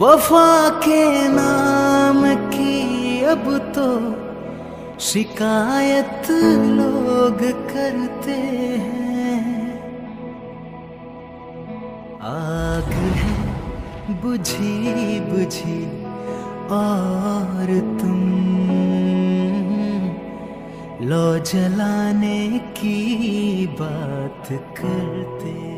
वफा के नाम की अब तो शिकायत लोग करते हैं। आग है बुझी बुझी और तुम। लो जलाने की बात करते